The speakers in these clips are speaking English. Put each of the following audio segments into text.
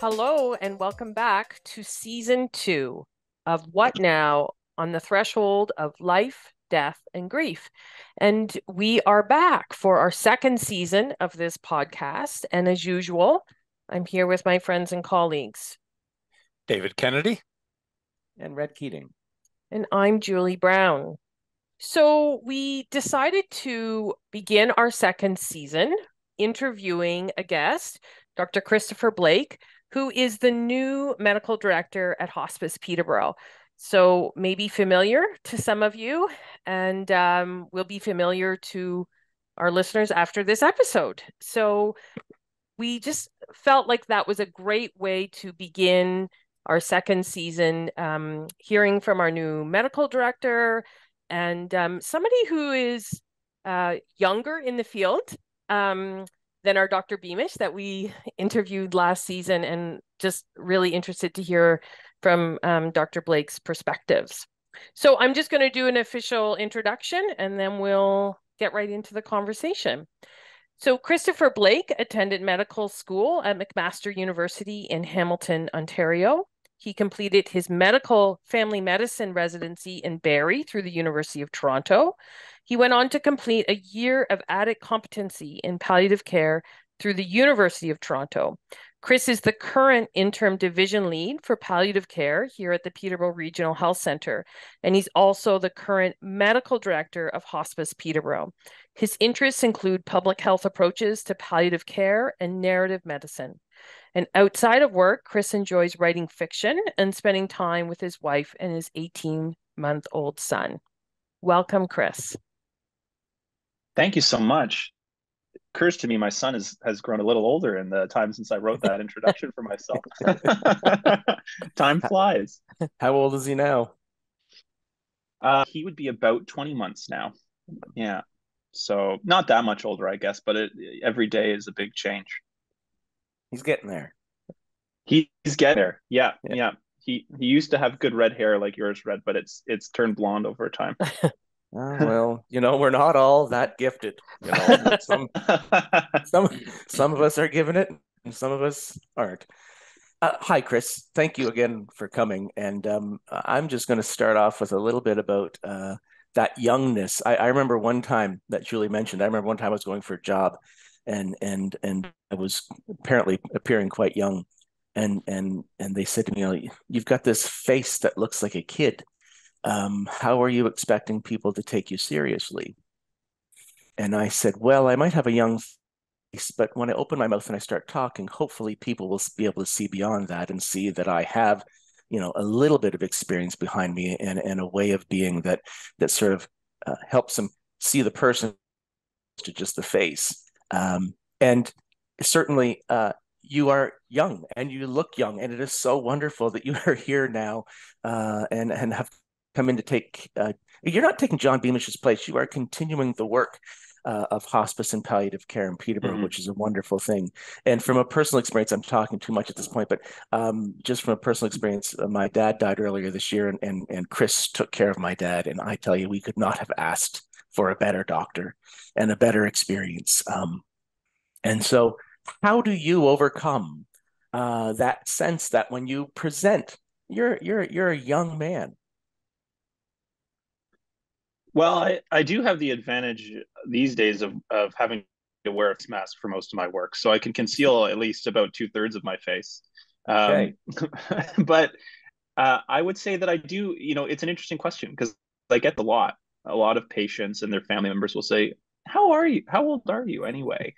Hello, and welcome back to season two of What Now on the Threshold of Life, Death, and Grief. And we are back for our second season of this podcast. And as usual, I'm here with my friends and colleagues. David Kennedy. And Red Keating. And I'm Julie Brown. So we decided to begin our second season interviewing a guest, Dr. Christopher Blake, who is the new medical director at Hospice Peterborough. So maybe familiar to some of you, and um, will be familiar to our listeners after this episode. So we just felt like that was a great way to begin our second season, um, hearing from our new medical director and um, somebody who is uh, younger in the field um, than our Dr. Beamish that we interviewed last season, and just really interested to hear from um, Dr. Blake's perspectives. So I'm just going to do an official introduction and then we'll get right into the conversation. So, Christopher Blake attended medical school at McMaster University in Hamilton, Ontario. He completed his medical family medicine residency in Barrie through the University of Toronto. He went on to complete a year of added competency in palliative care through the University of Toronto. Chris is the current interim division lead for palliative care here at the Peterborough Regional Health Center, and he's also the current medical director of Hospice Peterborough. His interests include public health approaches to palliative care and narrative medicine. And outside of work, Chris enjoys writing fiction and spending time with his wife and his 18 month old son. Welcome, Chris. Thank you so much It occurs to me my son is, has grown a little older in the time since I wrote that introduction for myself. time flies. How old is he now? Uh, he would be about 20 months now. Yeah. So not that much older, I guess, but it, every day is a big change. He's getting there. He, he's getting there. Yeah, yeah. Yeah. He he used to have good red hair like yours, Red, but it's it's turned blonde over time. Uh, well, you know, we're not all that gifted. You know, some some some of us are given it, and some of us aren't. Uh, hi, Chris. Thank you again for coming. And um, I'm just going to start off with a little bit about uh, that youngness. I, I, remember one time that Julie mentioned. I remember one time I was going for a job, and and and I was apparently appearing quite young, and and and they said to me, "You've got this face that looks like a kid." um, how are you expecting people to take you seriously? And I said, well, I might have a young face, but when I open my mouth and I start talking, hopefully people will be able to see beyond that and see that I have, you know, a little bit of experience behind me and, and a way of being that that sort of uh, helps them see the person to just the face. Um, and certainly, uh, you are young and you look young, and it is so wonderful that you are here now uh, and and have come in to take. Uh, you're not taking John Beamish's place. You are continuing the work uh, of hospice and palliative care in Peterborough, mm-hmm. which is a wonderful thing. And from a personal experience, I'm talking too much at this point, but um, just from a personal experience, uh, my dad died earlier this year, and, and and Chris took care of my dad. And I tell you, we could not have asked for a better doctor and a better experience. Um, and so, how do you overcome uh, that sense that when you present, you're you're you're a young man well, I, I do have the advantage these days of, of having to wear a mask for most of my work. So I can conceal at least about two thirds of my face. Um, okay. but uh, I would say that I do, you know, it's an interesting question because I get the lot. A lot of patients and their family members will say, How are you? How old are you anyway?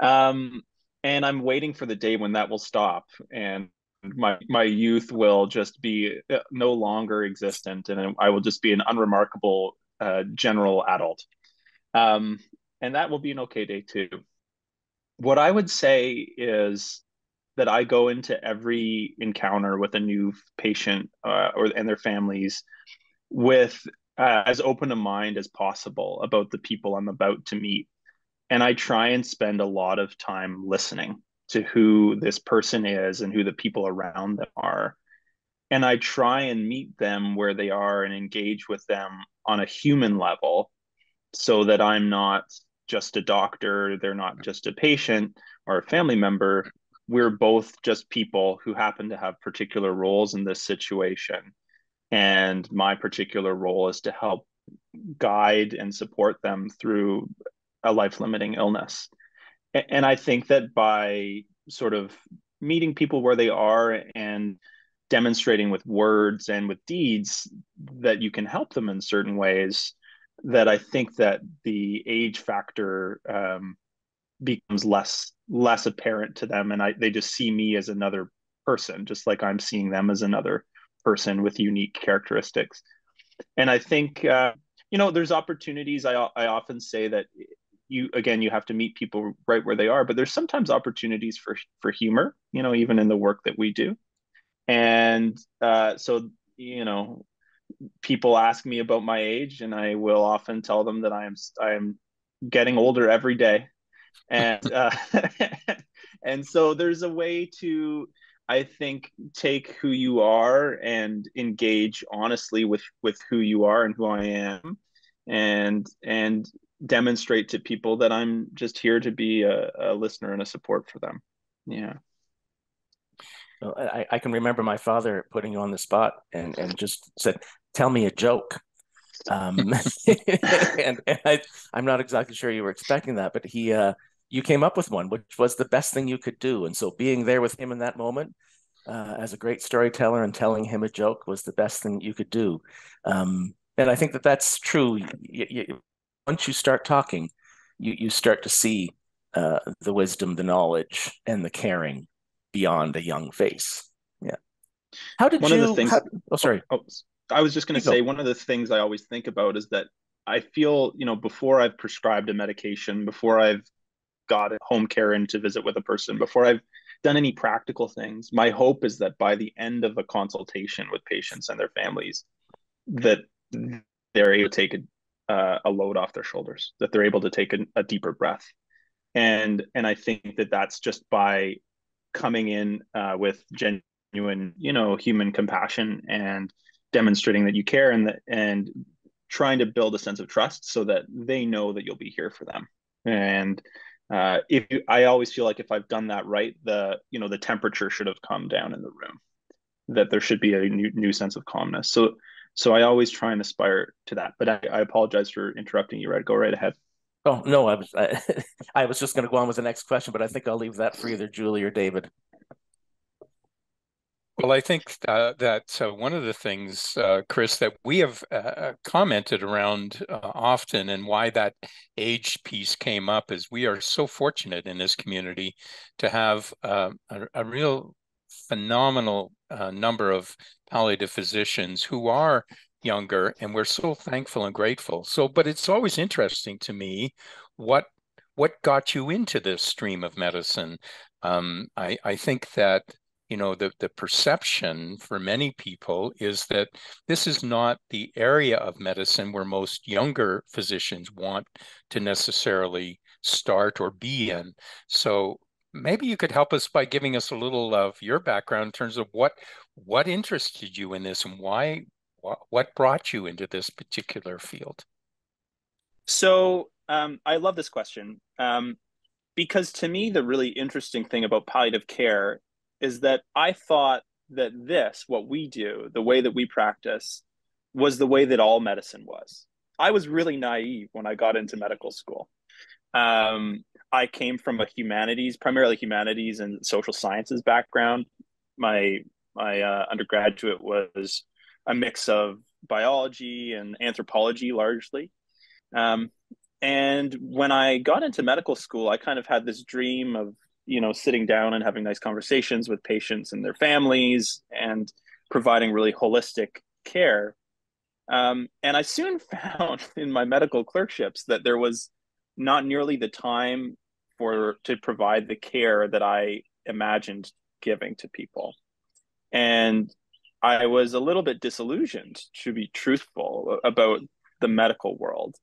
Um, and I'm waiting for the day when that will stop and my my youth will just be uh, no longer existent and I will just be an unremarkable uh, general adult. Um, and that will be an okay day too. What I would say is that I go into every encounter with a new patient uh, or and their families with uh, as open a mind as possible about the people I'm about to meet. And I try and spend a lot of time listening to who this person is and who the people around them are and I try and meet them where they are and engage with them on a human level so that I'm not just a doctor, they're not just a patient or a family member, we're both just people who happen to have particular roles in this situation. And my particular role is to help guide and support them through a life limiting illness. And I think that by sort of meeting people where they are and demonstrating with words and with deeds that you can help them in certain ways, that I think that the age factor um, becomes less less apparent to them, and I they just see me as another person, just like I'm seeing them as another person with unique characteristics. And I think uh, you know there's opportunities. I I often say that you again you have to meet people right where they are, but there's sometimes opportunities for for humor. You know, even in the work that we do. And uh, so you know people ask me about my age and i will often tell them that i am i am getting older every day and uh, and so there's a way to i think take who you are and engage honestly with with who you are and who i am and and demonstrate to people that i'm just here to be a, a listener and a support for them yeah I, I can remember my father putting you on the spot and, and just said, tell me a joke. Um, and, and I, I'm not exactly sure you were expecting that, but he, uh, you came up with one, which was the best thing you could do. And so being there with him in that moment, uh, as a great storyteller and telling him a joke was the best thing you could do. Um, and I think that that's true. You, you, once you start talking, you, you start to see uh, the wisdom, the knowledge, and the caring beyond a young face. Yeah. How did one you? Of the things, how, oh, sorry. Oh, I was just going to say go. one of the things I always think about is that I feel you know before I've prescribed a medication, before I've got home care in to visit with a person, before I've done any practical things, my hope is that by the end of a consultation with patients and their families, that they're able to take a, uh, a load off their shoulders, that they're able to take a, a deeper breath, and and I think that that's just by coming in uh, with genuine, you know, human compassion and demonstrating that you care and that and trying to build a sense of trust so that they know that you'll be here for them. And uh, if you, I always feel like if I've done that right, the you know the temperature should have come down in the room, that there should be a new, new sense of calmness. So so I always try and aspire to that. But I, I apologize for interrupting you. Right, go right ahead. Oh no, I was I, I was just going to go on with the next question, but I think I'll leave that for either Julie or David. Well, I think uh, that uh, one of the things, uh, Chris, that we have uh, commented around uh, often, and why that age piece came up, is we are so fortunate in this community to have uh, a, a, real phenomenal number of palliative physicians who are younger and we're so thankful and grateful. So but it's always interesting to me what what got you into this stream of medicine. Um, I, I think that you know the, the perception for many people is that this is not the area of medicine where most younger physicians want to necessarily start or be in so maybe you could help us by giving us a little of your background in terms of what what interested you in this and why what, what brought you into this particular field? So um, I love this question um, because to me, the really interesting thing about palliative care is that I thought that this, what we do, the way that we practice, was the way that all medicine was. I was really naive when I got into medical school. Um, I came from a humanities, primarily humanities and social sciences background. My my uh, undergraduate was a mix of biology and anthropology largely. Um, and when I got into medical school, I kind of had this dream of, you know, sitting down and having nice conversations with patients and their families and providing really holistic care. Um, and I soon found in my medical clerkships that there was not nearly the time for to provide the care that I imagined giving to people. And I was a little bit disillusioned, to be truthful, about the medical world.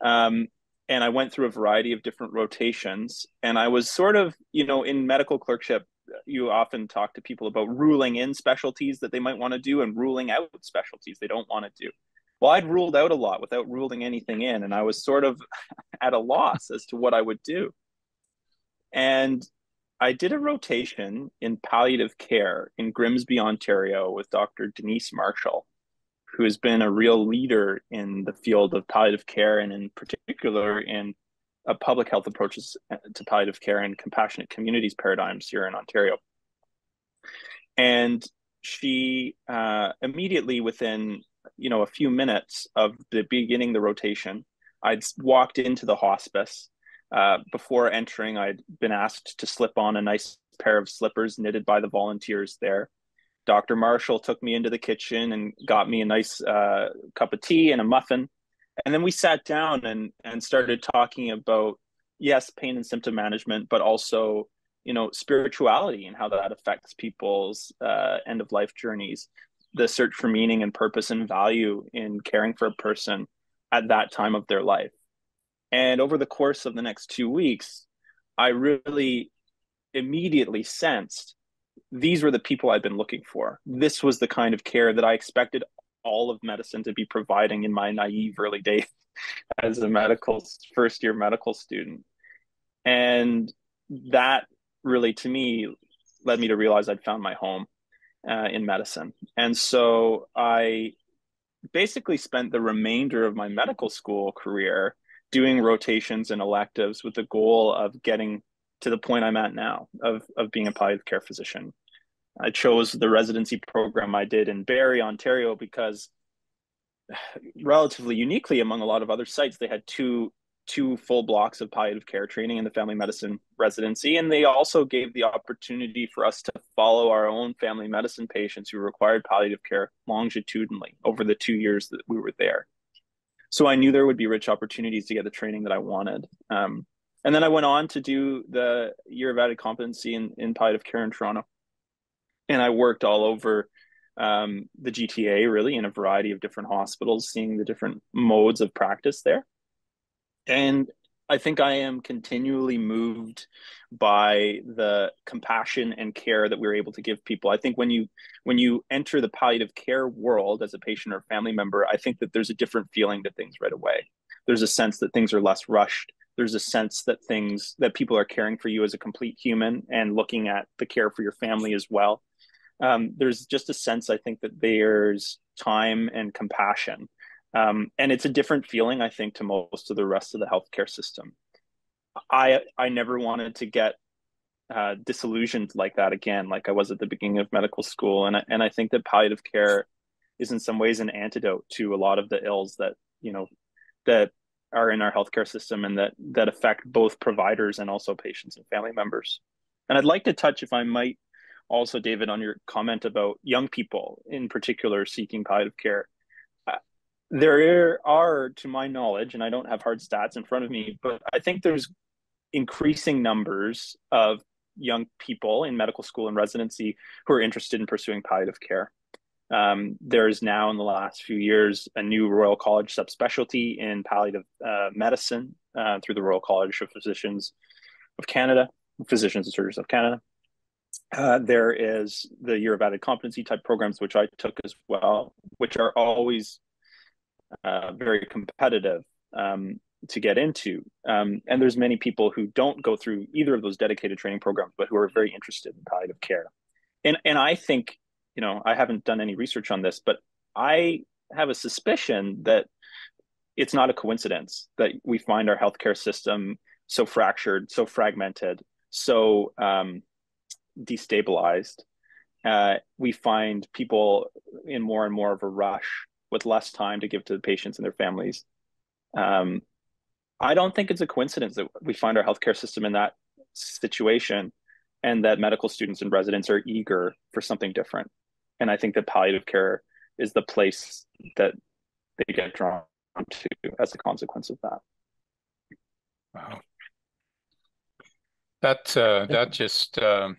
Um, and I went through a variety of different rotations. And I was sort of, you know, in medical clerkship, you often talk to people about ruling in specialties that they might want to do and ruling out specialties they don't want to do. Well, I'd ruled out a lot without ruling anything in, and I was sort of at a loss as to what I would do. And I did a rotation in palliative care in Grimsby, Ontario, with Dr. Denise Marshall, who has been a real leader in the field of palliative care and, in particular, in uh, public health approaches to palliative care and compassionate communities paradigms here in Ontario. And she uh, immediately, within you know a few minutes of the beginning the rotation, I'd walked into the hospice uh, before entering, I'd been asked to slip on a nice pair of slippers knitted by the volunteers there. Dr. Marshall took me into the kitchen and got me a nice uh, cup of tea and a muffin. And then we sat down and, and started talking about, yes, pain and symptom management, but also, you know, spirituality and how that affects people's uh, end of life journeys, the search for meaning and purpose and value in caring for a person at that time of their life. And over the course of the next two weeks, I really immediately sensed these were the people I'd been looking for. This was the kind of care that I expected all of medicine to be providing in my naive early days as a medical first year medical student. And that really, to me, led me to realize I'd found my home uh, in medicine. And so I basically spent the remainder of my medical school career doing rotations and electives with the goal of getting to the point I'm at now of, of being a palliative care physician. I chose the residency program I did in Barrie, Ontario, because relatively uniquely among a lot of other sites, they had two two full blocks of palliative care training in the family medicine residency. And they also gave the opportunity for us to follow our own family medicine patients who required palliative care longitudinally over the two years that we were there so I knew there would be rich opportunities to get the training that I wanted. Um, and then I went on to do the year of added competency in, in palliative care in Toronto. And I worked all over um, the GTA, really, in a variety of different hospitals, seeing the different modes of practice there. And I think I am continually moved by the compassion and care that we're able to give people. I think when you when you enter the palliative care world as a patient or family member, I think that there's a different feeling to things right away. There's a sense that things are less rushed. There's a sense that things that people are caring for you as a complete human and looking at the care for your family as well. Um, there's just a sense I think that there's time and compassion um, and it's a different feeling, I think, to most of the rest of the healthcare system. I I never wanted to get uh, disillusioned like that again, like I was at the beginning of medical school, and I, and I think that palliative care is in some ways an antidote to a lot of the ills that you know that are in our healthcare system and that that affect both providers and also patients and family members. And I'd like to touch, if I might, also, David, on your comment about young people in particular seeking palliative care uh, there are, to my knowledge, and I don't have hard stats in front of me, but I think there's increasing numbers of young people in medical school and residency who are interested in pursuing palliative care. Um, there's now, in the last few years, a new Royal College subspecialty in palliative uh, medicine uh, through the Royal College of Physicians of Canada, Physicians and Surgeons of Canada. Uh, there is the year of added competency type programs, which I took as well, which are always uh, very competitive um, to get into. Um, and there's many people who don't go through either of those dedicated training programs, but who are very interested in palliative care. And and I think, you know, I haven't done any research on this, but I have a suspicion that it's not a coincidence that we find our healthcare system so fractured, so fragmented, so um, destabilized. Uh, we find people in more and more of a rush with less time to give to the patients and their families. Um, I don't think it's a coincidence that we find our healthcare system in that situation and that medical students and residents are eager for something different. And I think that palliative care is the place that they get drawn to as a consequence of that. Wow. That uh, that just um,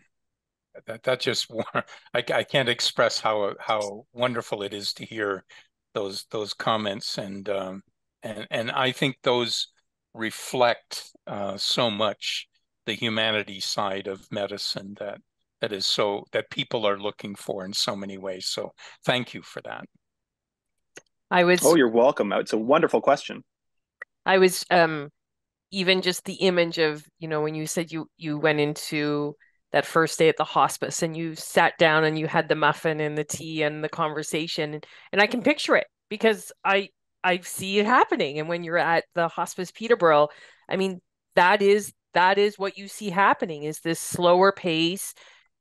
that that just I, I can't express how how wonderful it is to hear those those comments and um, and and I think those reflect uh, so much the humanity side of medicine that that is so that people are looking for in so many ways. So thank you for that. I was Oh, you're welcome. It's a wonderful question. I was um even just the image of, you know, when you said you you went into that first day at the hospice and you sat down and you had the muffin and the tea and the conversation and, and I can picture it because I I see it happening and when you're at the hospice Peterborough I mean that is that is what you see happening is this slower pace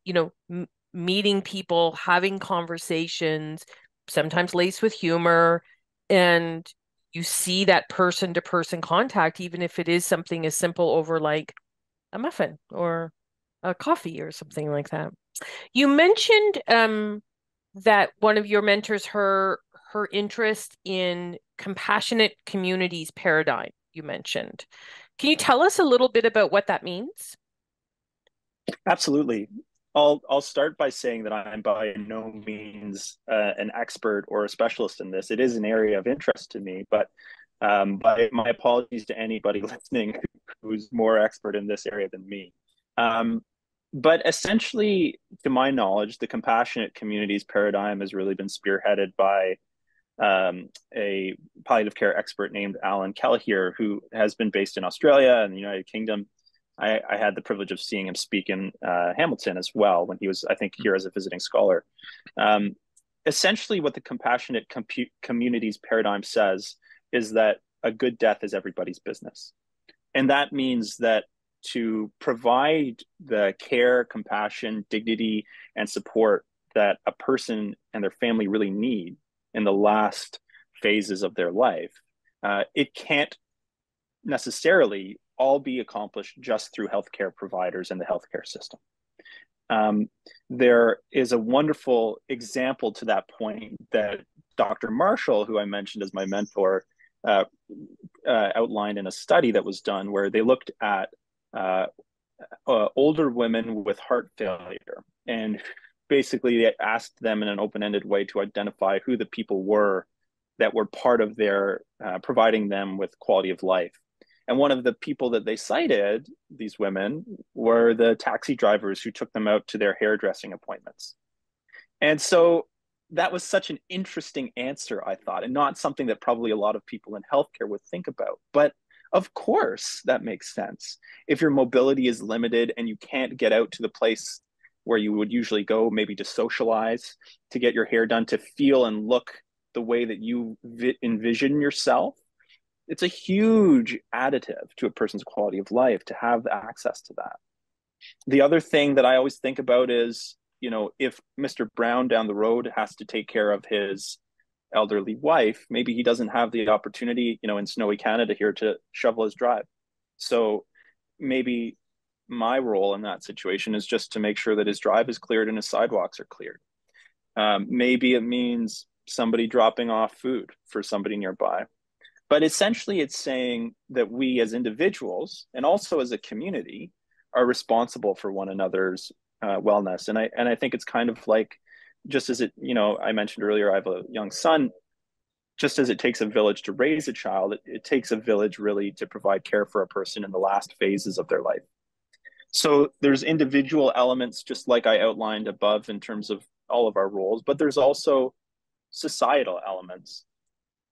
you know m- meeting people having conversations sometimes laced with humor and you see that person to person contact even if it is something as simple over like a muffin or a coffee or something like that. You mentioned um, that one of your mentors, her her interest in compassionate communities paradigm. You mentioned. Can you tell us a little bit about what that means? Absolutely. I'll I'll start by saying that I'm by no means uh, an expert or a specialist in this. It is an area of interest to me, but um, by my apologies to anybody listening who's more expert in this area than me. Um, but essentially, to my knowledge, the compassionate communities paradigm has really been spearheaded by um, a palliative care expert named Alan Kellehear, who has been based in Australia and the United Kingdom. I, I had the privilege of seeing him speak in uh, Hamilton as well when he was, I think, here as a visiting scholar. Um, essentially, what the compassionate compu- communities paradigm says is that a good death is everybody's business. And that means that to provide the care, compassion, dignity, and support that a person and their family really need in the last phases of their life, uh, it can't necessarily all be accomplished just through healthcare providers and the healthcare system. Um, there is a wonderful example to that point that Dr. Marshall, who I mentioned as my mentor, uh, uh, outlined in a study that was done where they looked at uh, uh, older women with heart failure and basically they asked them in an open-ended way to identify who the people were that were part of their uh, providing them with quality of life and one of the people that they cited these women were the taxi drivers who took them out to their hairdressing appointments and so that was such an interesting answer i thought and not something that probably a lot of people in healthcare would think about but of course, that makes sense. If your mobility is limited and you can't get out to the place where you would usually go, maybe to socialize, to get your hair done, to feel and look the way that you vi- envision yourself, it's a huge additive to a person's quality of life to have access to that. The other thing that I always think about is, you know, if Mr. Brown down the road has to take care of his elderly wife, maybe he doesn't have the opportunity, you know, in snowy Canada here to shovel his drive. So maybe my role in that situation is just to make sure that his drive is cleared and his sidewalks are cleared. Um, maybe it means somebody dropping off food for somebody nearby. But essentially, it's saying that we as individuals and also as a community are responsible for one another's uh, wellness. And I and I think it's kind of like just as it, you know, I mentioned earlier, I have a young son. Just as it takes a village to raise a child, it, it takes a village really to provide care for a person in the last phases of their life. So there's individual elements, just like I outlined above in terms of all of our roles, but there's also societal elements.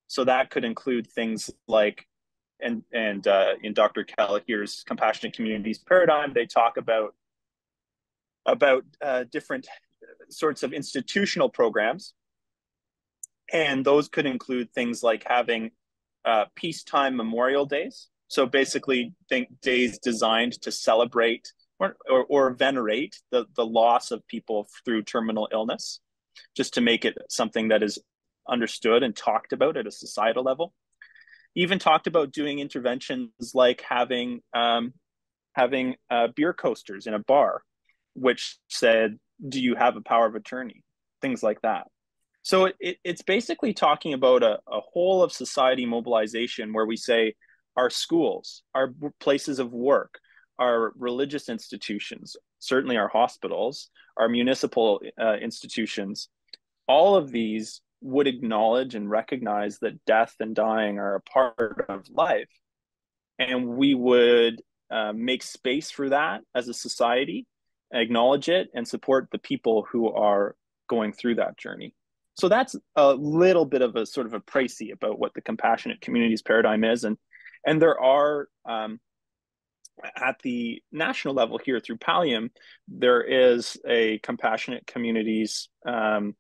So that could include things like, and and uh, in Dr. Kellehear's compassionate communities paradigm, they talk about about uh, different sorts of institutional programs. And those could include things like having uh, peacetime memorial days. So basically, think days designed to celebrate or, or, or venerate the, the loss of people through terminal illness, just to make it something that is understood and talked about at a societal level. Even talked about doing interventions like having um, having uh, beer coasters in a bar, which said do you have a power of attorney things like that so it, it's basically talking about a, a whole of society mobilization where we say our schools our places of work our religious institutions certainly our hospitals our municipal uh, institutions all of these would acknowledge and recognize that death and dying are a part of life and we would uh, make space for that as a society acknowledge it and support the people who are going through that journey. So that's a little bit of a sort of a précis about what the compassionate communities paradigm is, and and there are um, at the national level here through Pallium, there is a compassionate communities um,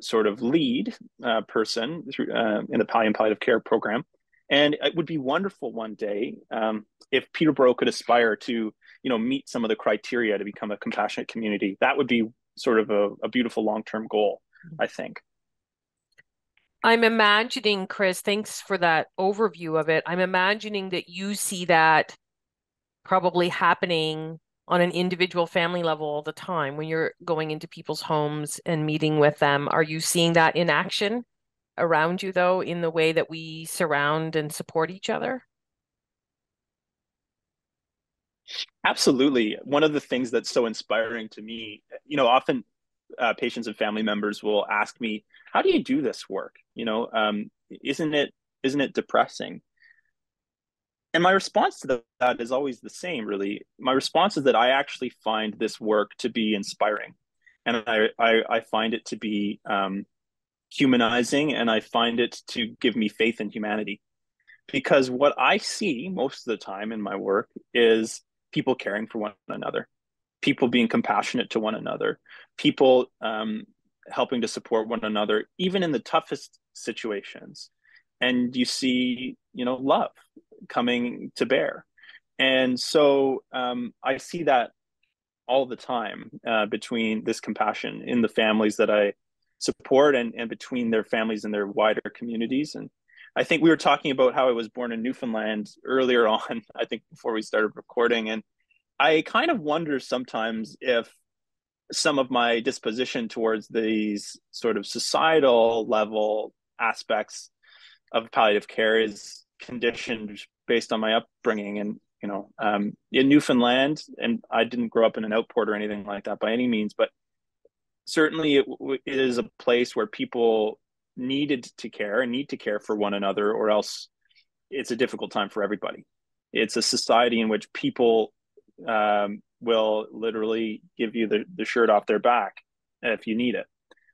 sort of lead uh, person through, uh, in the Pallium Palliative Care program. And it would be wonderful one day um, if Peterborough could aspire to, you know, meet some of the criteria to become a compassionate community. That would be sort of a, a beautiful long-term goal, I think. I'm imagining, Chris, thanks for that overview of it. I'm imagining that you see that probably happening on an individual family level all the time when you're going into people's homes and meeting with them. Are you seeing that in action around you, though, in the way that we surround and support each other? Absolutely. One of the things that's so inspiring to me, you know, often uh, patients and family members will ask me, "How do you do this work? You know, um, isn't it isn't it depressing?" And my response to that is always the same really. My response is that i actually find this work to be inspiring. And i i, I find it to be um, humanizing and i find it to give me faith in humanity. Because what i see most of the time in my work is people caring for one another people being compassionate to one another people um, helping to support one another even in the toughest situations. And you see you know love coming to bear. And so um, I see that all the time uh, between this compassion in the families that I support and, and between their families and their wider communities. And I think we were talking about how I was born in Newfoundland earlier on, I think before we started recording. And I kind of wonder sometimes if some of my disposition towards these sort of societal level aspects of palliative care is conditioned based on my upbringing and you know um, in newfoundland and i didn't grow up in an outport or anything like that by any means but certainly it, it is a place where people needed to care and need to care for one another or else it's a difficult time for everybody. It's a society in which people um, will literally give you the, the shirt off their back if you need it.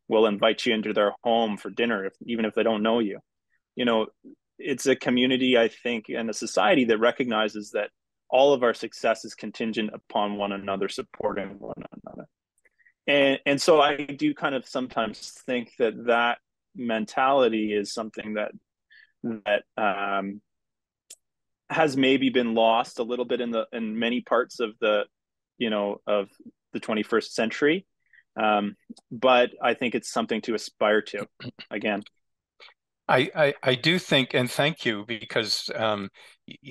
Will invite you into their home for dinner if, even if they don't know you. You know it's a community, I think, and a society that recognizes that all of our success is contingent upon one another supporting one another. And, and so I do kind of sometimes think that that mentality is something that that um, has maybe been lost a little bit in the in many parts of the you know of the 21st century um, but i think it's something to aspire to again I, I, I do think, and thank you, because um,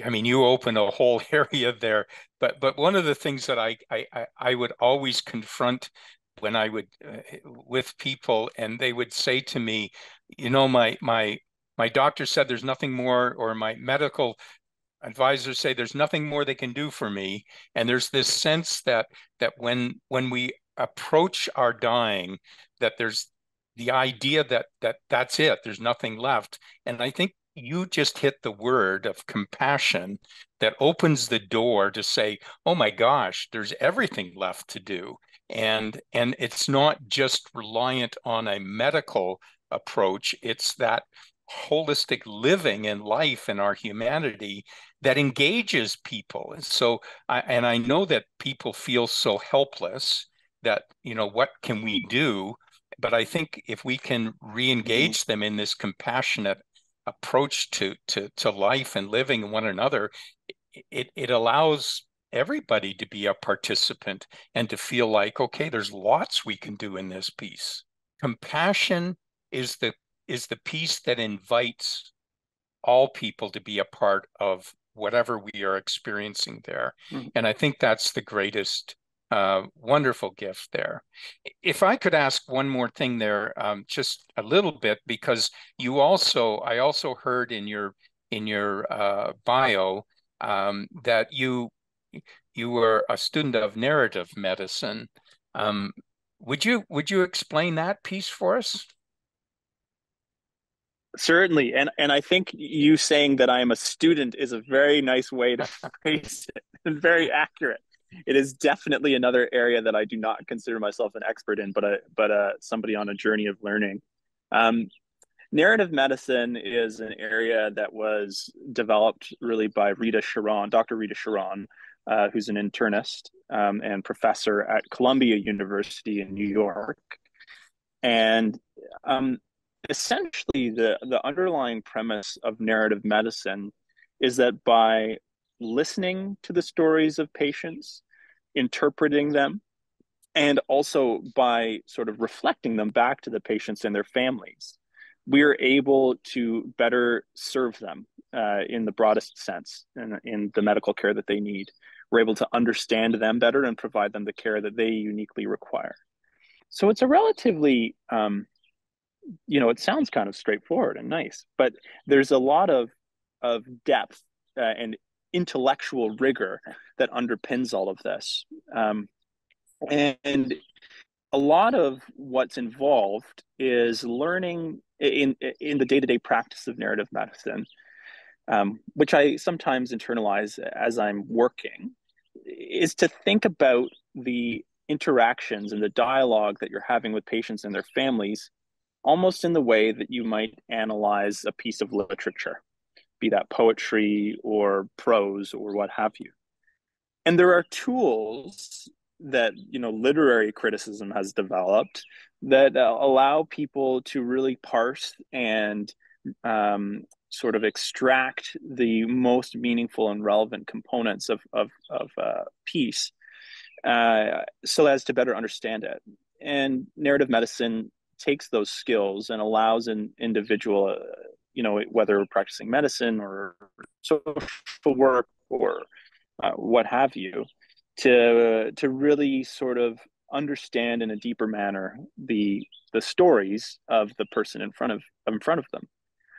I mean, you open a whole area there. But but one of the things that I I, I would always confront when I would uh, with people, and they would say to me, you know, my my my doctor said there's nothing more, or my medical advisors say there's nothing more they can do for me, and there's this sense that that when when we approach our dying, that there's the idea that that that's it there's nothing left. And i think you just hit the word of compassion that opens the door to say oh my gosh there's everything left to do. And and it's not just reliant on a medical approach it's that holistic living in life and our humanity that engages people. And so I, and i know that people feel so helpless that you know what can we do but I think if we can re-engage mm-hmm. them in this compassionate approach to to to life and living one another, it it allows everybody to be a participant and to feel like okay, there's lots we can do in this piece. Compassion is the is the piece that invites all people to be a part of whatever we are experiencing there. Mm-hmm. And I think that's the greatest uh, wonderful gift there. If I could ask one more thing there, um, just a little bit, because you also, I also heard in your in your uh, bio um, that you you were a student of narrative medicine. Um, would you would you explain that piece for us? Certainly, and and I think you saying that I am a student is a very nice way to phrase it, and very accurate it is definitely another area that I do not consider myself an expert in, but a but a somebody on a journey of learning. Um, narrative medicine is an area that was developed really by Rita Charon, Dr. Rita Charon, uh, who's an internist um, and professor at Columbia University in New York. And um, essentially, the, the underlying premise of narrative medicine is that by listening to the stories of patients, interpreting them, and also by sort of reflecting them back to the patients and their families, we are able to better serve them uh, in the broadest sense in, in the medical care that they need. We're able to understand them better and provide them the care that they uniquely require. So it's a relatively, um, you know, it sounds kind of straightforward and nice, but there's a lot of of depth uh, and intellectual rigor that underpins all of this. Um, and a lot of what's involved is learning in in the day-to-day practice of narrative medicine um, which i sometimes internalize as i'm working is to think about the interactions and the dialogue that you're having with patients and their families almost in the way that you might analyze a piece of literature be that poetry or prose or what have you. And there are tools that you know literary criticism has developed that uh, allow people to really parse and um, sort of extract the most meaningful and relevant components of of, of uh, piece uh, so as to better understand it. And narrative medicine takes those skills and allows an individual uh, you know whether practicing medicine or social work or uh, what have you to to really sort of understand in a deeper manner the the stories of the person in front of in front of them.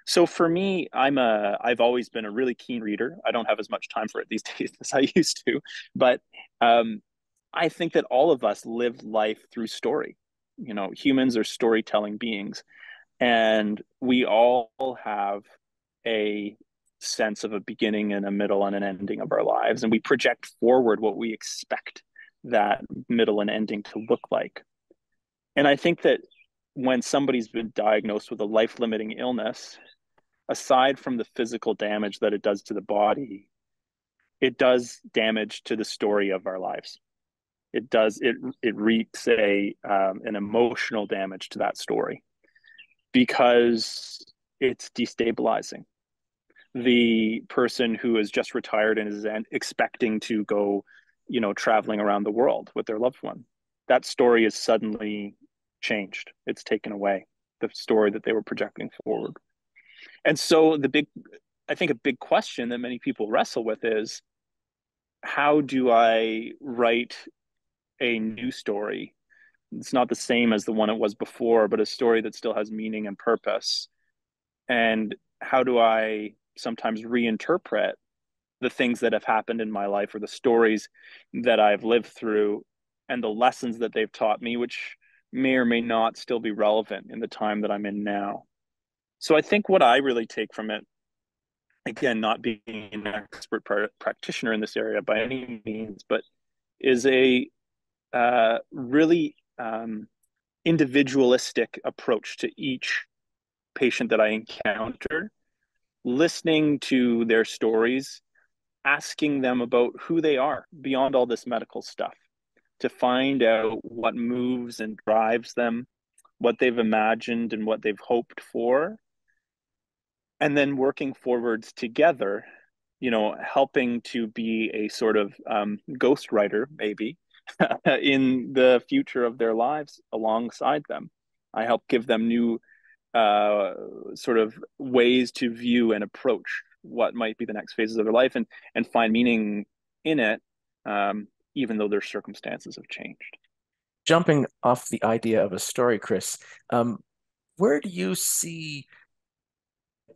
So for me i'm a i've always been a really keen reader. I don't have as much time for it these days as i used to but um, i think that all of us live life through story. You know humans are storytelling beings and we all have a sense of a beginning and a middle and an ending of our lives. And we project forward what we expect that middle and ending to look like. And i think that when somebody's been diagnosed with a life limiting illness aside from the physical damage that it does to the body it does damage to the story of our lives. It does it it wreaks a um, an emotional damage to that story because it's destabilizing the person who is just retired and is expecting to go, you know, traveling around the world with their loved one. That story is suddenly changed. It's taken away, the story that they were projecting forward. And so the big, I think a big question that many people wrestle with is how do I write a new story? It's not the same as the one it was before, but a story that still has meaning and purpose. And how do I sometimes reinterpret the things that have happened in my life or the stories that I've lived through and the lessons that they've taught me, which may or may not still be relevant in the time that I'm in now. So I think what I really take from it, again, not being an expert pr- practitioner in this area by any means, but is a uh, really um, individualistic approach to each patient that I encounter listening to their stories, asking them about who they are beyond all this medical stuff to find out what moves and drives them, what they've imagined and what they've hoped for. And then working forwards together, you know, helping to be a sort of um, ghostwriter, maybe, in the future of their lives alongside them. I help give them new uh, sort of ways to view and approach what might be the next phases of their life and and find meaning in it um, even though their circumstances have changed jumping off the idea of a story chris um, where do you see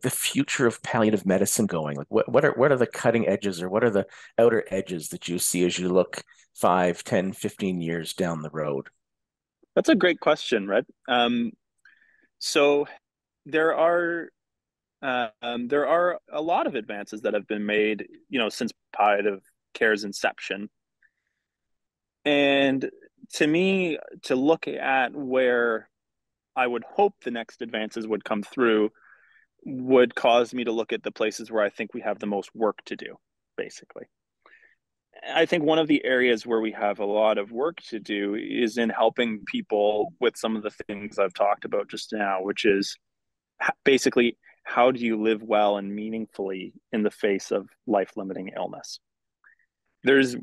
the future of palliative medicine going? Like what, what are what are the cutting edges or what are the outer edges that you see as you look 5 10 15 years down the road? That's a great question red um, so there are uh, um, there are a lot of advances that have been made, you know, since palliative care's inception. And to me, to look at where I would hope the next advances would come through would cause me to look at the places where I think we have the most work to do, basically. I think one of the areas where we have a lot of work to do is in helping people with some of the things I've talked about just now, which is basically how do you live well and meaningfully in the face of life limiting illness? There's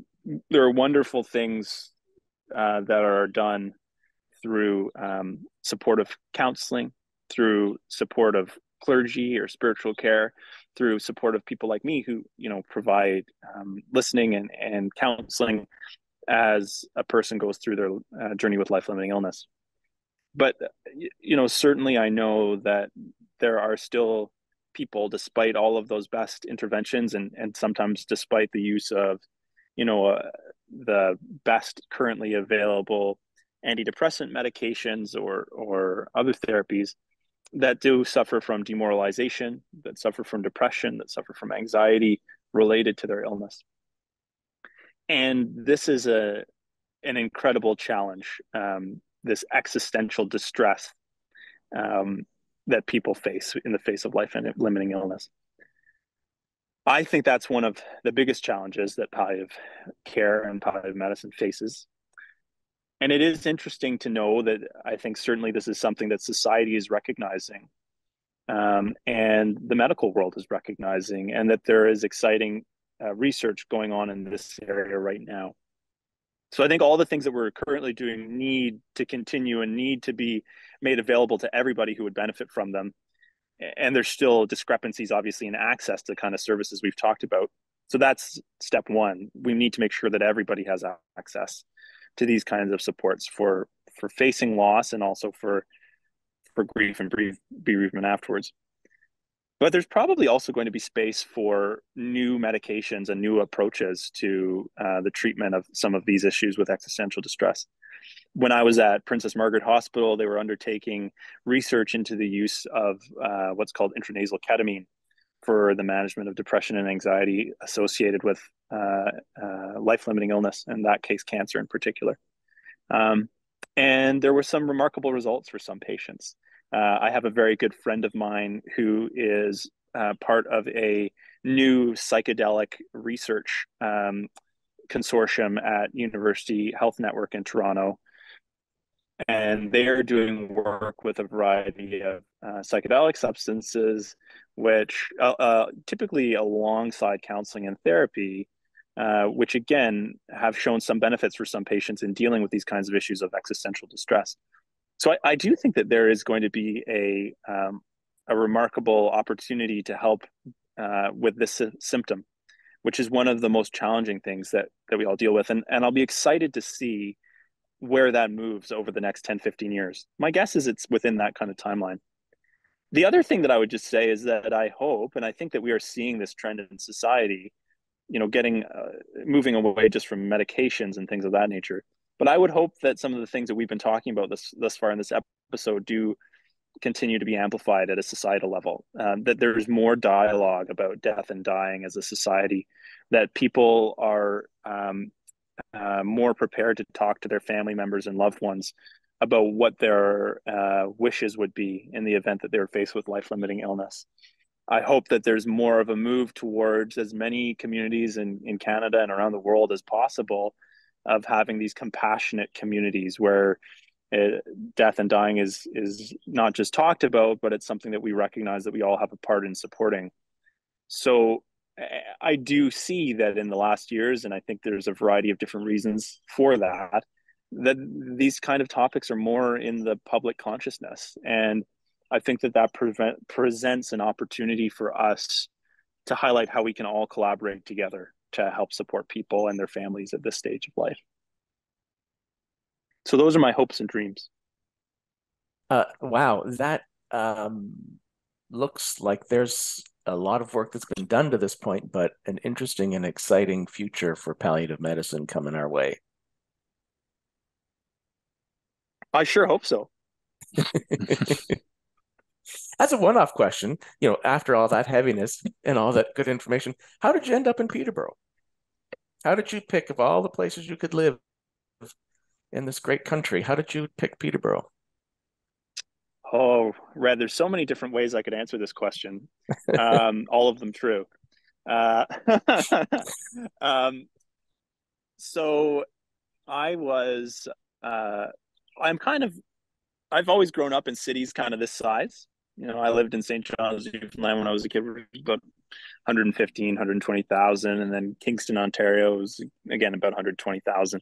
there are wonderful things uh, that are done through um, supportive counseling, through supportive clergy or spiritual care, through supportive people like me who you know provide um, listening and, and counseling as a person goes through their uh, journey with life limiting illness. But you know, certainly I know that there are still people, despite all of those best interventions, and and sometimes despite the use of, you know, uh, the best currently available antidepressant medications or or other therapies that do suffer from demoralization, that suffer from depression, that suffer from anxiety related to their illness. And this is a an incredible challenge, um, this existential distress um, that people face in the face of life and limiting illness. I think that's one of the biggest challenges that palliative care and palliative medicine faces. And it is interesting to know that I think certainly this is something that society is recognizing um, and the medical world is recognizing, and that there is exciting uh, research going on in this area right now. So I think all the things that we're currently doing need to continue and need to be made available to everybody who would benefit from them. And there's still discrepancies, obviously, in access to kind of services we've talked about. So that's step one. We need to make sure that everybody has access to these kinds of supports for for facing loss and also for for grief and bereavement afterwards. But there's probably also going to be space for new medications and new approaches to uh, the treatment of some of these issues with existential distress. When I was at Princess Margaret Hospital, they were undertaking research into the use of uh, what's called intranasal ketamine for the management of depression and anxiety associated with uh, uh life limiting illness, in that case, cancer in particular. Um, and there were some remarkable results for some patients. Uh, I have a very good friend of mine who is uh, part of a new psychedelic research um, consortium at University Health Network in Toronto. And they are doing work with a variety of uh, psychedelic substances, which uh, uh, typically alongside counseling and therapy, uh, which again have shown some benefits for some patients in dealing with these kinds of issues of existential distress. So I, I, do think that there is going to be a um, a remarkable opportunity to help uh, with this symptom, which is one of the most challenging things that that we all deal with, and and I'll be excited to see where that moves over the next 10 15 years my guess is it's within that kind of timeline the other thing that i would just say is that i hope and i think that we are seeing this trend in society you know getting uh, moving away just from medications and things of that nature but I would hope that some of the things that we've been talking about this thus far in this episode do continue to be amplified at a societal level. Um, that there's more dialogue about death and dying as a society. That people are um, uh, more prepared to talk to their family members and loved ones about what their uh, wishes would be in the event that they're faced with life limiting illness. I hope that there's more of a move towards as many communities in, in Canada and around the world as possible of having these compassionate communities where it, uh, death and dying is is not just talked about, but it's something that we recognize that we all have a part in supporting. So I do see that in the last years, and I think there's a variety of different reasons for that, that these kind of topics are more in the public consciousness, and I think that that prevent, presents an opportunity for us to highlight how we can all collaborate together to help support people and their families at this stage of life. So those are my hopes and dreams. Uh, wow, that um, looks like there's a lot of work that's been done to this point, but an interesting and exciting future for palliative medicine coming our way. I sure hope so. As a one-off question, you know, after all that heaviness and all that good information, how did you end up in Peterborough? How did you pick of all the places you could live in this great country? How did you pick Peterborough? Oh, Red, there's so many different ways I could answer this question. Um, all of them true. Uh, um, so I was, uh, I'm kind of, I've always grown up in cities kind of this size. You know, I lived in St. John's, Newfoundland when I was a kid, about 115, 120,000. And then Kingston, Ontario was, again, about 120,000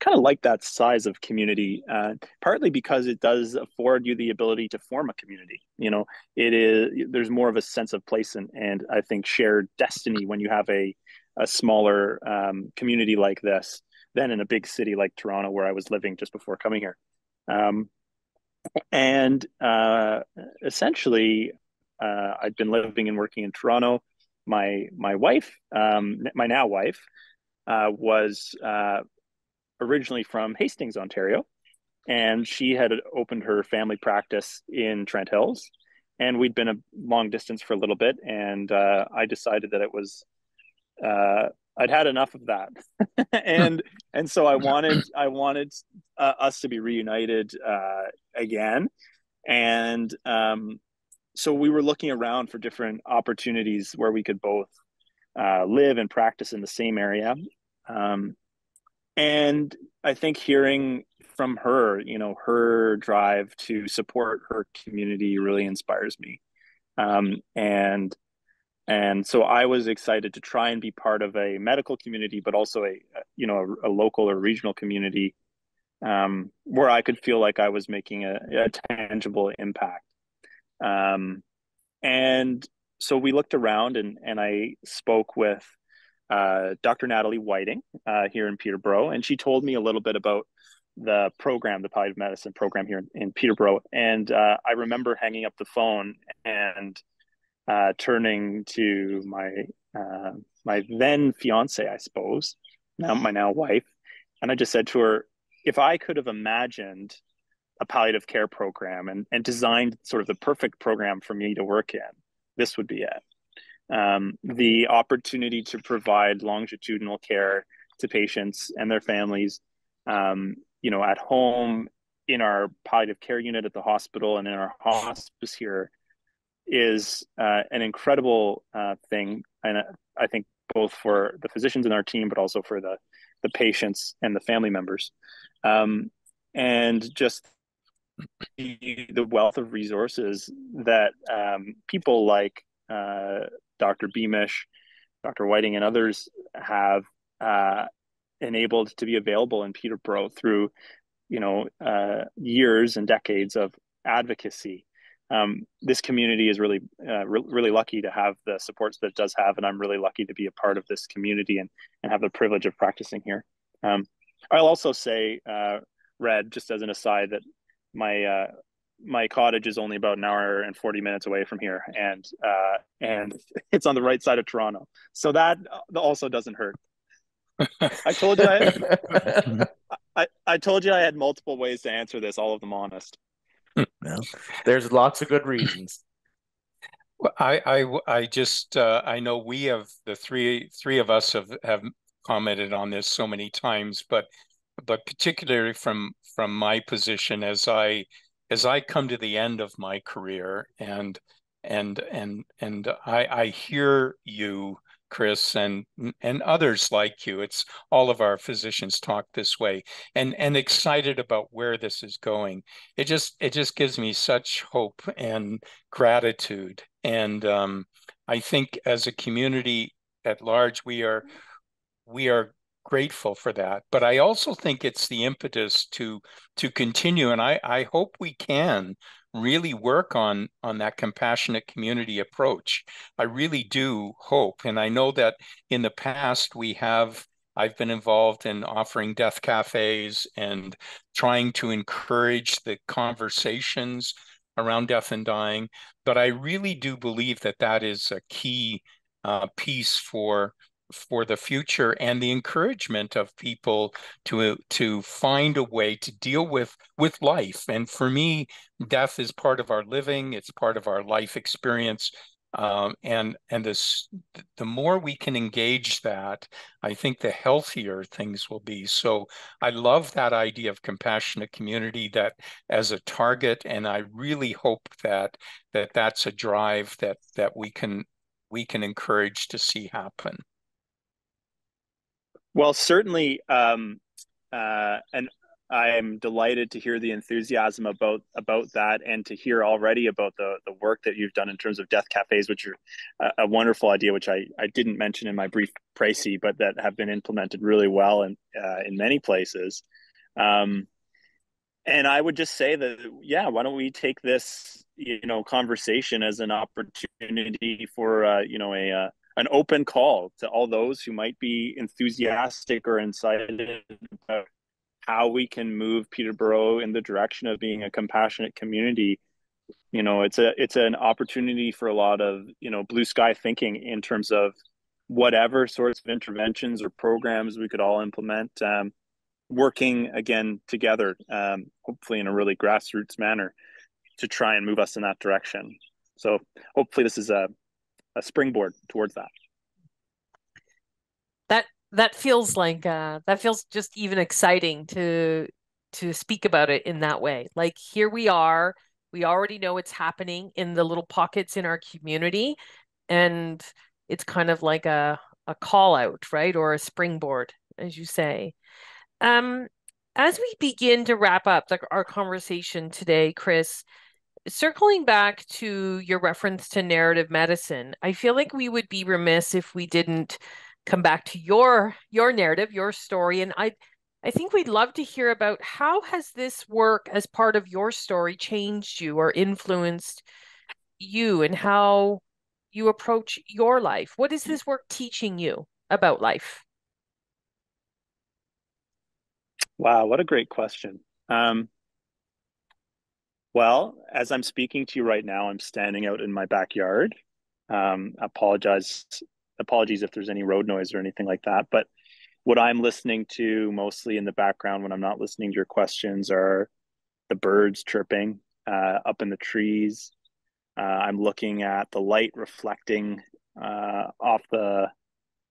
kind of like that size of community, uh, partly because it does afford you the ability to form a community. You know, it is there's more of a sense of place and, and I think shared destiny when you have a a smaller um, community like this than in a big city like Toronto, where I was living just before coming here. Um, and uh, essentially, uh, I'd been living and working in Toronto. My my wife, um, my now wife, uh, was uh, originally from Hastings, Ontario, and she had opened her family practice in Trent Hills. And we'd been a long distance for a little bit, and uh, I decided that it was uh, I'd had enough of that, and and so I wanted I wanted uh, us to be reunited uh, again, and um, so we were looking around for different opportunities where we could both uh, live and practice in the same area. Um, and I think hearing from her, you know, her drive to support her community really inspires me. Um, and and so I was excited to try and be part of a medical community, but also a you know a, a local or regional community um, where I could feel like I was making a, a tangible impact. Um, and so we looked around and and I spoke with uh, Dr. Natalie Whiting uh, here in Peterborough, and she told me a little bit about the program, the palliative medicine program here in, in Peterborough. And uh, I remember hanging up the phone and uh, turning to my uh, my then fiance, I suppose, now my now wife, and I just said to her, if I could have imagined a palliative care program and, and designed sort of the perfect program for me to work in, this would be it um, the opportunity to provide longitudinal care to patients and their families, um, you know, at home, in our palliative care unit at the hospital, and in our hospice here, is uh, an incredible uh, thing, and uh, I think both for the physicians in our team, but also for the the patients and the family members, um, and just the, wealth of resources that um, people like uh, Dr. Beamish, Dr. Whiting, and others have uh, enabled to be available in Peterborough through, you know, uh, years and decades of advocacy. Um, this community is really, uh, re- really lucky to have the supports that it does have, and I'm really lucky to be a part of this community and and have the privilege of practicing here. Um, I'll also say, uh, Red, just as an aside, that my uh, my cottage is only about an hour and 40 minutes away from here and uh, and it's on the right side of toronto. So that also doesn't hurt. I told you I, I, I told you i had multiple ways to answer this all of them honest. Well, there's lots of good reasons. Well, I, I, I just, uh, I know we have the three, three of us have, have commented on this so many times, but, but particularly from, from my position as I as I come to the end of my career and and and and I, I hear you, Chris, and and others like you. It's all of our physicians talk this way, and and excited about where this is going. It just it just gives me such hope and gratitude, and um, I think as a community at large, we are we are grateful for that. But I also think it's the impetus to to continue, and I I hope we can really work on on that compassionate community approach. I really do hope, and I know that in the past we have. I've been involved in offering death cafes and trying to encourage the conversations around death and dying. But I really do believe that that is a key uh, piece for for the future and the encouragement of people to to find a way to deal with with life. And for me death is part of our living it's part of our life experience um, and and this the more we can engage that i think the healthier things will be. So i love that idea of compassionate community that as a target and i really hope that that that's a drive that that we can we can encourage to see happen Well, certainly, um, uh, and I am delighted to hear the enthusiasm about about that, and to hear already about the the work that you've done in terms of death cafes, which are a, a wonderful idea, which I I didn't mention in my brief précis, but that have been implemented really well in uh, in many places. Um, and I would just say that yeah, why don't we take this you know conversation as an opportunity for uh, you know a uh, an open call to all those who might be enthusiastic or excited about how we can move Peterborough in the direction of being a compassionate community. You know, it's a it's an opportunity for a lot of you know blue sky thinking in terms of whatever sorts of interventions or programs we could all implement, um, working again together, um, hopefully in a really grassroots manner, to try and move us in that direction. So hopefully this is a a springboard towards that. That that feels like uh, that feels just even exciting to to speak about it in that way. Like here we are, we already know it's happening in the little pockets in our community, and it's kind of like a a call out, right, or a springboard, as you say. Um, as we begin to wrap up the, our conversation today, Chris, circling back to your reference to narrative medicine, I feel like we would be remiss if we didn't come back to your your narrative, your story and I I think we'd love to hear about how has this work as part of your story changed you or influenced you and how you approach your life. What is this work teaching you about life? Wow, what a great question. Um, well, as I'm speaking to you right now, I'm standing out in my backyard. Um, apologize, apologies if there's any road noise or anything like that. But what I'm listening to mostly in the background when I'm not listening to your questions are the birds chirping uh, up in the trees. Uh, I'm looking at the light reflecting uh, off the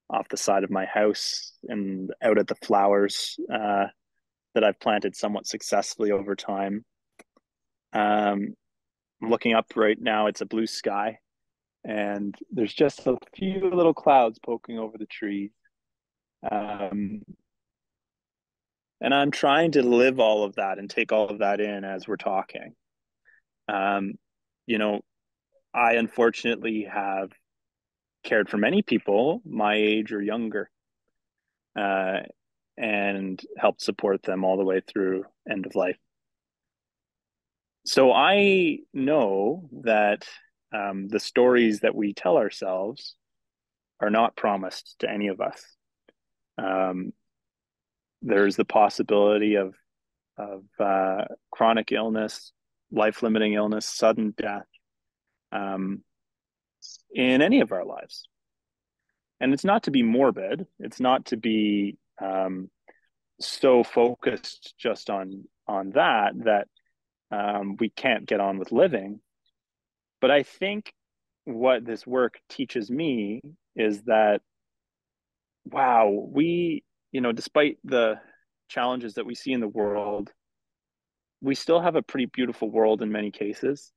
off the side of my house and out at the flowers uh, that I've planted somewhat successfully over time. Um, I'm looking up right now. It's a blue sky, and there's just a few little clouds poking over the trees. Um, and I'm trying to live all of that and take all of that in as we're talking. Um, you know, I unfortunately have cared for many people my age or younger, uh, and helped support them all the way through end of life so I know that um, the stories that we tell ourselves are not promised to any of us. Um, there's the possibility of of uh, chronic illness, life limiting illness, sudden death um, in any of our lives. And it's not to be morbid. It's not to be um, so focused just on on that that um, we can't get on with living. But I think what this work teaches me is that, wow, we, you know, despite the challenges that we see in the world, we still have a pretty beautiful world in many cases.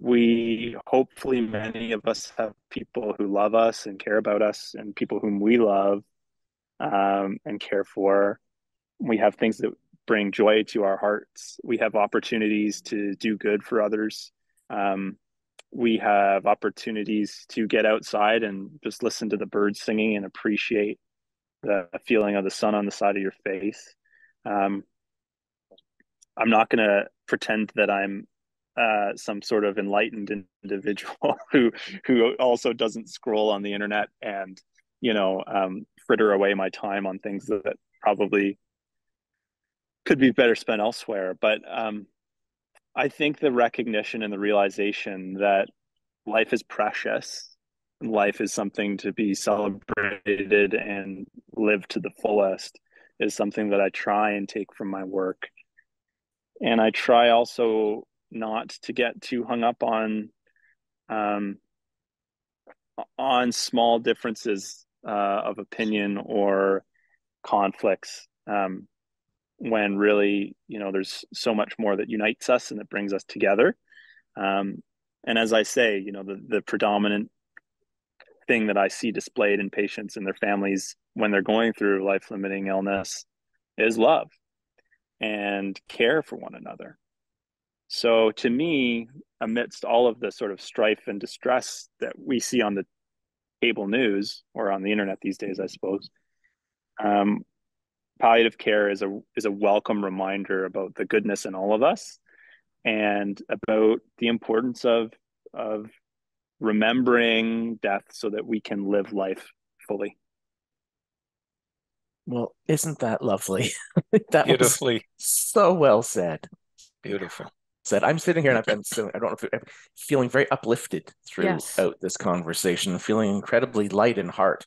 We hopefully, many of us have people who love us and care about us, and people whom we love um, and care for. We have things that bring joy to our hearts. We have opportunities to do good for others. Um, we have opportunities to get outside and just listen to the birds singing and appreciate the feeling of the sun on the side of your face. Um, I'm not going to pretend that I'm uh, some sort of enlightened individual who who also doesn't scroll on the internet and you know um, fritter away my time on things that probably could be better spent elsewhere. But um, I think the recognition and the realization that life is precious, life is something to be celebrated and lived to the fullest, is something that I try and take from my work. And I try also not to get too hung up on um, on small differences uh, of opinion or conflicts. Um, when really you know there's so much more that unites us and that brings us together um, and as i say you know the, the predominant thing that I see displayed in patients and their families when they're going through life limiting illness is love and care for one another. So, to me, amidst all of the sort of strife and distress that we see on the cable news or on the internet these days, I suppose, um, palliative care is a is a welcome reminder about the goodness in all of us and about the importance of of remembering death so that we can live life fully. Well, isn't that lovely? that beautifully so well said. Beautiful. Said I'm sitting here and I've been so I don't know if I'm feeling very uplifted throughout Yes. this conversation, feeling incredibly light in heart.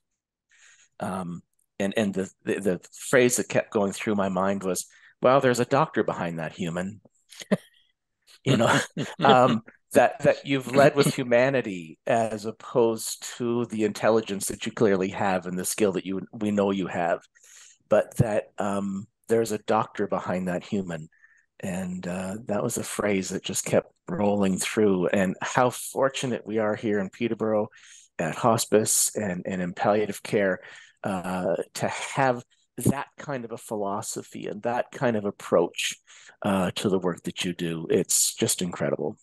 Um, and and the, the the phrase that kept going through my mind was, "Well, there's a doctor behind that human." you know, um, that that you've led with humanity as opposed to the intelligence that you clearly have and the skill that you we know you have, but that um, there's a doctor behind that human, and uh, that was a phrase that just kept rolling through. And how fortunate we are here in Peterborough at hospice and and in palliative care uh, to have that kind of a philosophy and that kind of approach uh, to the work that you do. It's just incredible.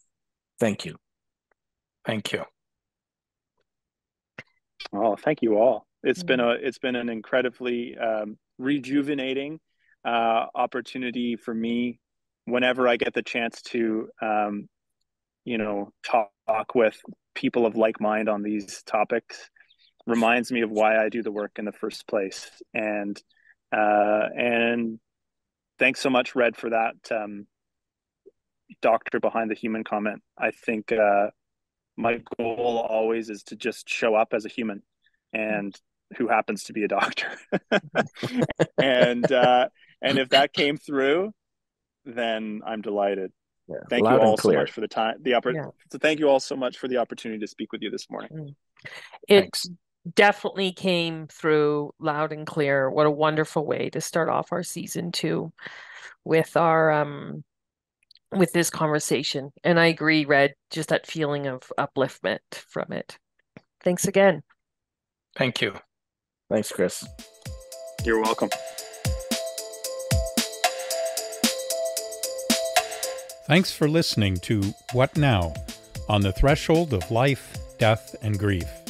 Thank you. Thank you. Oh, thank you all. It's been a it's been an incredibly um, rejuvenating uh, opportunity for me. Whenever I get the chance to, um, you know, talk, talk with people of like mind on these topics, reminds me of why I do the work in the first place. And uh, and thanks so much, Red, for that um, doctor behind the human comment. I think uh, my goal always is to just show up as a human and who happens to be a doctor. and uh, and if that came through, then I'm delighted. Yeah, Thank you loud and all so much for the time. The oppor- Yeah. so thank you all so much for the opportunity to speak with you this morning. It Thanks. Definitely came through loud and clear. What a wonderful way to start off our season two with our um with this conversation. And I agree, Red, just that feeling of upliftment from it. Thanks again. Thank you. Thanks, Chris. You're welcome. Thanks for listening to What Now? On the Threshold of Life, Death, and Grief.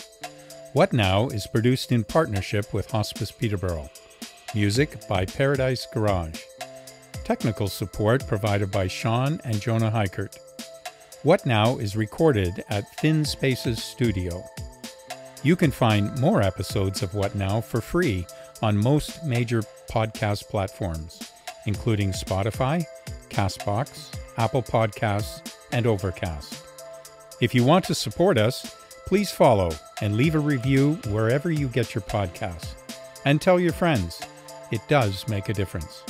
What Now is produced in partnership with Hospice Peterborough. Music by Paradise Garage. Technical support provided by Sean and Jonah Heikert. What Now is recorded at Thin Spaces Studio. You can find more episodes of What Now for free on most major podcast platforms, including Spotify, Castbox, Apple Podcasts, and Overcast. If you want to support us, please follow and leave a review wherever you get your podcasts. And tell your friends. It does make a difference.